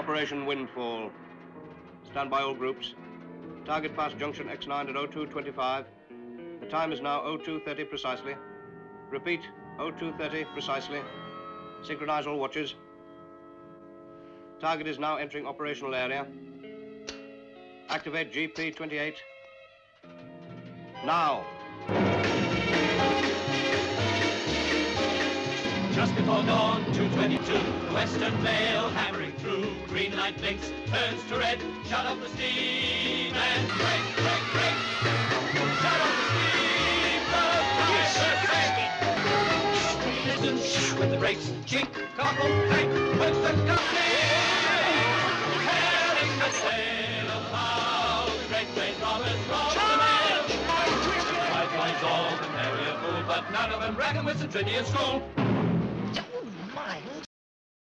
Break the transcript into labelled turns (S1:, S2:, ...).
S1: Operation Windfall. Stand by all groups. Target past junction X9 at 0225. The time is now 0230 precisely. Repeat, 0230 precisely. Synchronize all watches. Target is now entering operational area. Activate GP28. Now.
S2: Just before dawn, 222, the Western Mail hammering light blinks, turns to red. Shut off the steam and brake, brake, brake. Shut off the steam, the tires Listen with the brakes. Chink, couple, crank, with the company. Telling the tale of how the great great robbers robbed the mail. Five boys all the merrier fool, but none of them reckon with St. Trinian School.